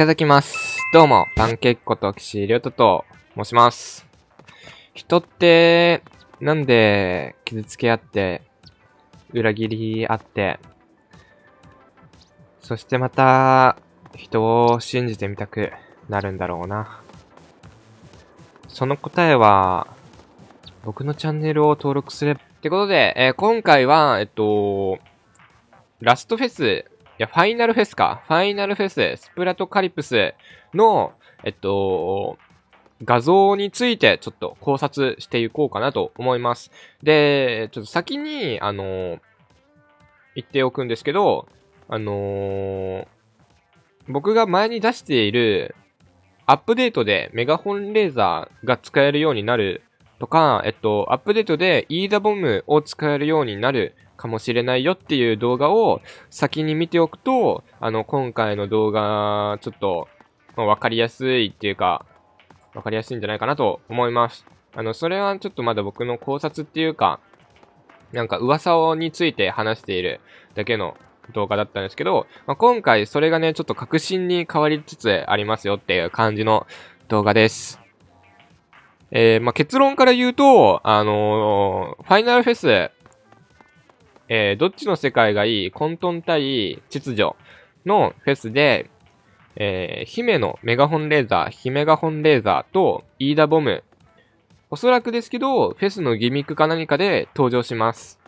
ただきます。どうも、パンケーキこと岸りょうとと申します。人って、なんで傷つけ合って、裏切り合って、そしてまた、人を信じてみたくなるんだろうな。その答えは、僕のチャンネルを登録すれば。ってことで、えー今回は、えっと、ラストフェス、や、ファイナルフェスか。ファイナルフェス、スプラトカリプスの、えっと、画像についてちょっと考察していこうかなと思います。で、ちょっと先に、あの、言っておくんですけど、あの僕が前に出しているアップデートでメガホンレーザーが使えるようになるとか、えっと、アップデートでイーダボムを使えるようになるかもしれないよっていう動画を先に見ておくと、あの、今回の動画、ちょっと、まあわかりやすいっていうか、わかりやすいんじゃないかなと思います。あの、それはちょっとまだ僕の考察っていうか、なんか噂をについて話しているだけの動画だったんですけど、まあ、今回それがね、ちょっと確信に変わりつつありますよっていう感じの動画です。えー、まあ、結論から言うと、あのーファイナルフェス、えー、どっちの世界がいい混沌対秩序のフェスで、えー、姫のメガホンレーザー、ヒメガホンレーザーとイーダボム、おそらくですけど、フェスのギミックか何かで登場します。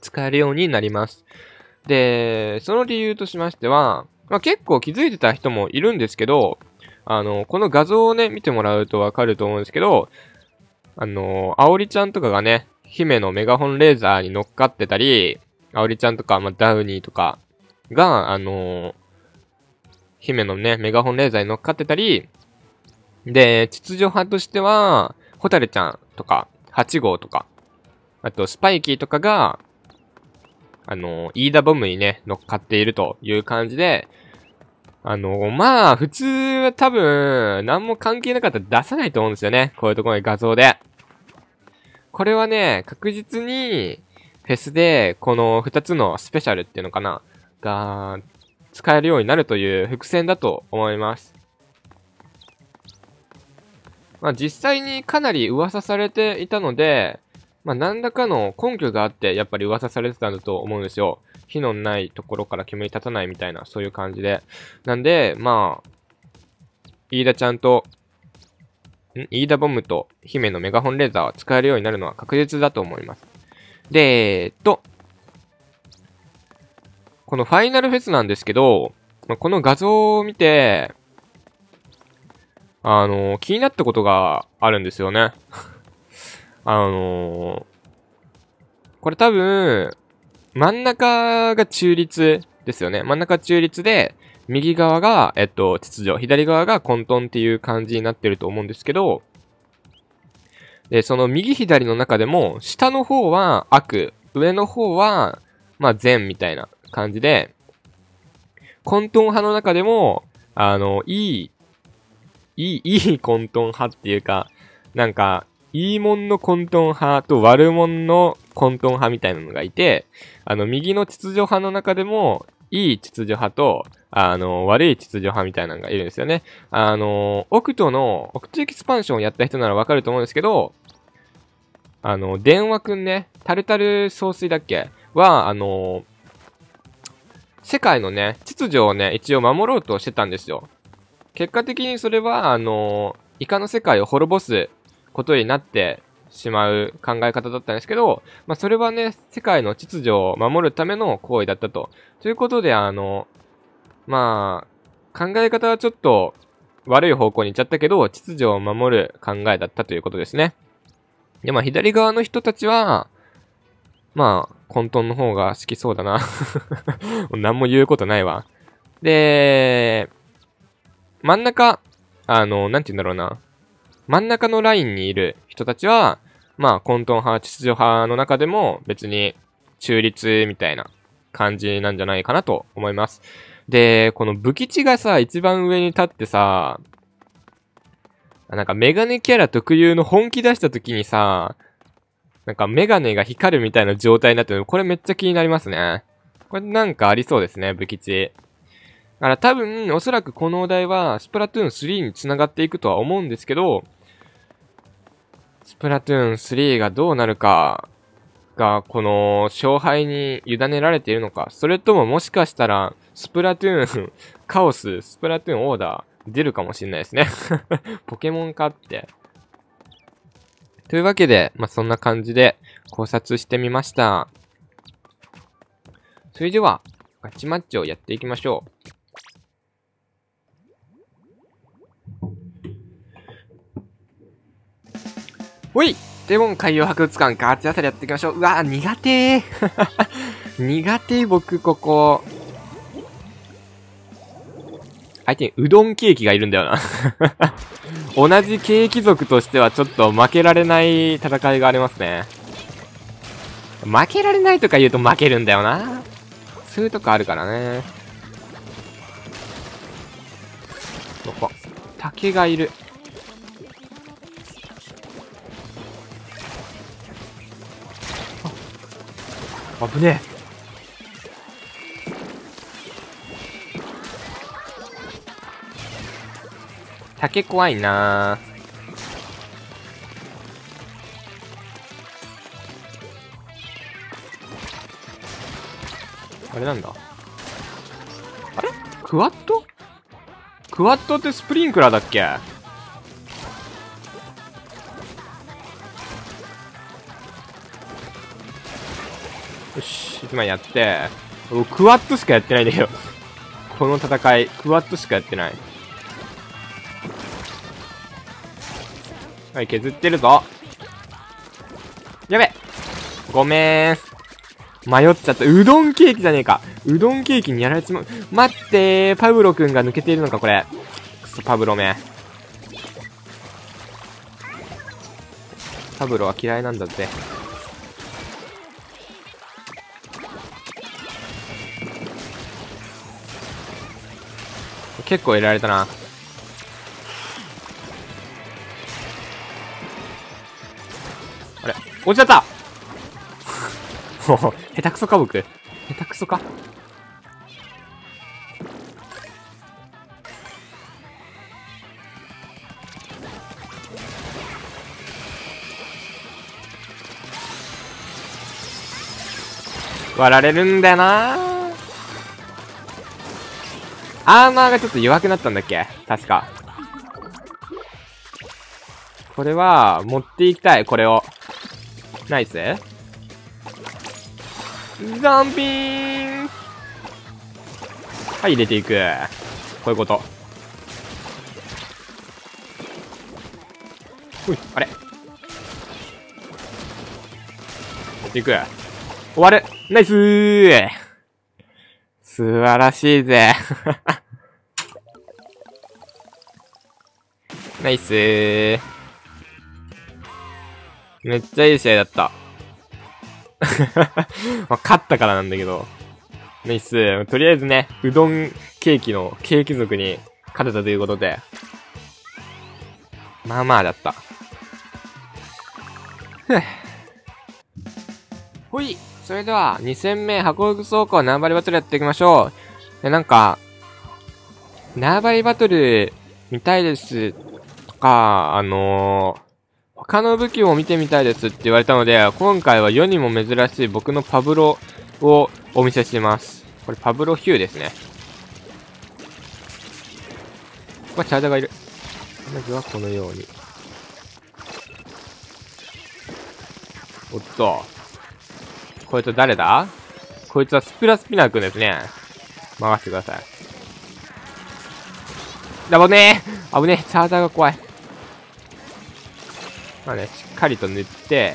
使えるようになります。で、その理由としましては、まあ、結構気づいてた人もいるんですけど、あの、この画像をね、見てもらうとわかると思うんですけど、あの、あおりちゃんとかがね、姫のメガホンレーザーに乗っかってたり、あおりちゃんとか、まあ、ダウニーとかが、あの姫のね、メガホンレーザーに乗っかってたり、で、秩序派としては、ホタルちゃんとか、8号とか、あと、スパイキーとかが、あの、イーダボムにね、乗っかっているという感じで、あの、まあ、普通は多分、何も関係なかったら出さないと思うんですよね。こういうところに画像で。これはね、確実に、フェスで、この2つのスペシャルっていうのかなが、使えるようになるという伏線だと思います。まあ実際にかなり噂されていたので、まあ何らかの根拠があって、やっぱり噂されてたんだと思うんですよ。火のないところから煙立たないみたいな、そういう感じで。なんで、まあ、飯田ちゃんと、飯田ボムと姫のメガホンレーザーは使えるようになるのは確実だと思います。で、えっと、このファイナルフェスなんですけど、まあこの画像を見て、あの気になったことがあるんですよね。あのこれ多分、真ん中が中立ですよね。真ん中中立で、右側が、えっと、秩序、左側が混沌っていう感じになってると思うんですけど、で、その右左の中でも、下の方は悪、上の方は、まあ善みたいな感じで、混沌派の中でも、あの、いい、いい、いい混沌派っていうか、なんか、いいもんの混沌派と悪もんの混沌派みたいなのがいて、あの、右の秩序派の中でも、いい秩序派と、あの、悪い秩序派みたいなのがいるんですよね。あの、オクトの、オクトエキスパンションをやった人ならわかると思うんですけど、あの、電話くんね、タルタル総帥だっけ？は、あの、世界のね、秩序をね、一応守ろうとしてたんですよ。結果的にそれは、あの、イカの世界を滅ぼすことになってしまう考え方だったんですけど、まあ、それはね、世界の秩序を守るための行為だったと。ということで、あの、まあ、考え方はちょっと悪い方向に行っちゃったけど、秩序を守る考えだったということですね。で、まあ、左側の人たちは、まあ、混沌の方が好きそうだな。何も言うことないわ。で、真ん中、あの、なんて言うんだろうな。真ん中のラインにいる人たちは、まあ、混沌派、秩序派の中でも別に中立みたいな感じなんじゃないかなと思います。で、この武吉がさ、一番上に立ってさ、なんかメガネキャラ特有の本気出した時にさ、なんかメガネが光るみたいな状態になってるの、これめっちゃ気になりますね。これなんかありそうですね、武吉。だから多分、おそらくこのお題は、スプラトゥーン3に繋がっていくとは思うんですけど、スプラトゥーン3がどうなるかが、この、勝敗に委ねられているのか、それとももしかしたら、スプラトゥーン、カオス、スプラトゥーンオーダー、出るかもしれないですね ポケモンかって。というわけで、まあ、そんな感じで考察してみました。それでは、ガチマッチをやっていきましょう。ほいデモン海洋博物館ガーチあたりやっていきましょう。うわ苦手 苦手僕、ここ。相手にうどんケーキがいるんだよな 同じケーキ族としてはちょっと負けられない戦いがありますね。負けられないとか言うと負けるんだよな。そういうとこあるからね。どこ竹がいる。危ねえ。竹怖いな。あれなんだ？あれ？クワットクワットってスプリンクラーだっけ？よし、1枚やって、クワットしかやってないんだよ。この戦い、クワットしかやってない。はい、削ってるぞ。やべごめーん。迷っちゃった。うどんケーキじゃねえか。うどんケーキにやられちまう。待ってーパブロくんが抜けているのか、これ。くそ、パブロめ。パブロは嫌いなんだって。結構入れられたなあれ。落ちちゃった 下手くそか僕。下手くそか？割られるんだよなアーマーがちょっと弱くなったんだっけ？確か。これは、持っていきたい、これを。ナイスザンピーンはい、入れていく。こういうこと。ほい、あれやっていく。終わるナイスー素晴らしいぜ。ナイスー。めっちゃいい試合だった。まあ、勝ったからなんだけど。ナイス。とりあえずね、うどんケーキのケーキ族に勝てたということで。まあまあだった。ふぅ。ほい。それでは、2戦目、箱具走行縄張りバトルやっていきましょう。なんか、縄張りバトル見たいですか、あのー、他の武器も見てみたいですって言われたので、今回は世にも珍しい僕のパブロをお見せします。これパブロヒューですね。まあ、チャージャーがいる。まずはこのように。おっと。こいつ誰だ？こいつはスプラスピナーくんですね。任せてください。危ねえ危ねえチャージャーが怖い。まあね、しっかりと塗って、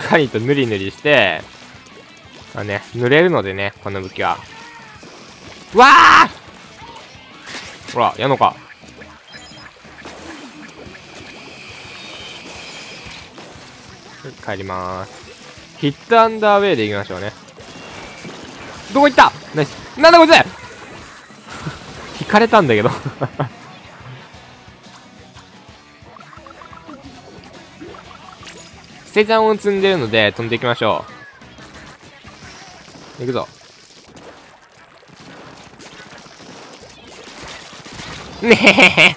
しっかりと塗り塗りして、まあね、塗れるのでね、この武器は。わあほら、やのか。帰りまーす。ヒットアンダーウェイで行きましょうね。どこ行った？ナイス。なんだこいつ 引かれたんだけど 生ンを積んでるので飛んでいきましょう。行くぞ。ねえ。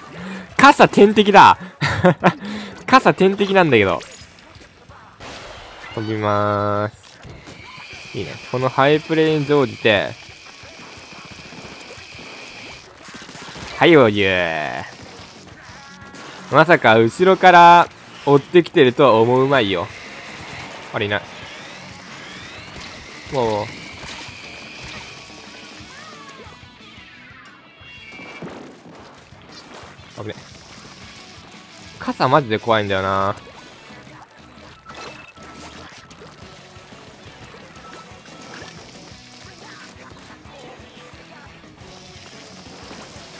傘天敵だ。傘天敵なんだけど。飛びまーす。いいね。このハイプレイに乗じて。はいおゆー。まさか後ろから追ってきてるとは思うまいよ。あれいない。もう、危ね。傘マジで怖いんだよな。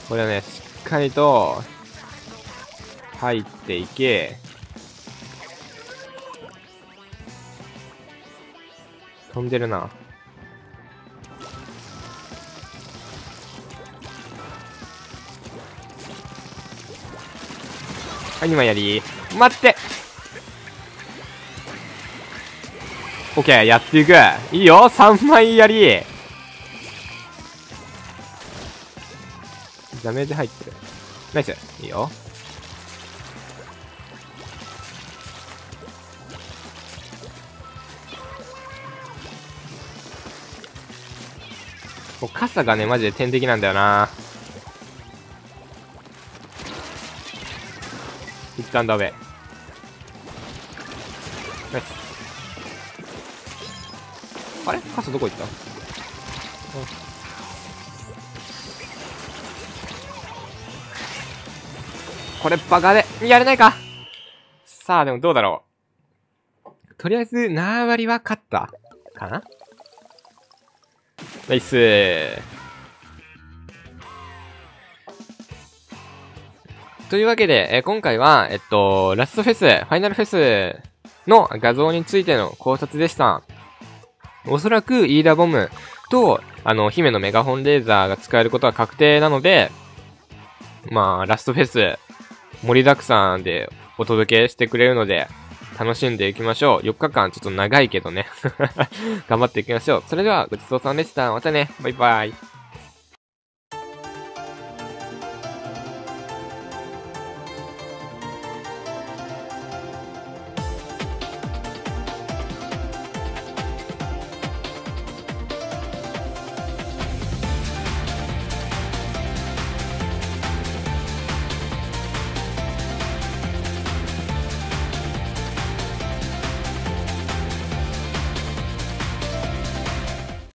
これはね、しっかりと、入っていけ、飛んでるな。はい、2枚やり。待ってオッケー、やっていく。いいよ、3枚やり。ダメージ入ってる。ナイス。いいよ。う傘がね、マジで天敵なんだよな。一旦ダメ。ナイス。あれ？傘どこ行った？これバカで、やれないかさあ、でもどうだろう。とりあえず、縄張りは勝ったかな？ナイスというわけで、えー、今回は、えっと、ラストフェス、ファイナルフェスの画像についての考察でした。おそらくイーダボムと、あの、姫のメガホンレーザーが使えることは確定なので、まあ、ラストフェス、盛りだくさんでお届けしてくれるので、楽しんでいきましょう。4日間ちょっと長いけどね。頑張っていきましょう。それではごちそうさまでした。またね。バイバイ。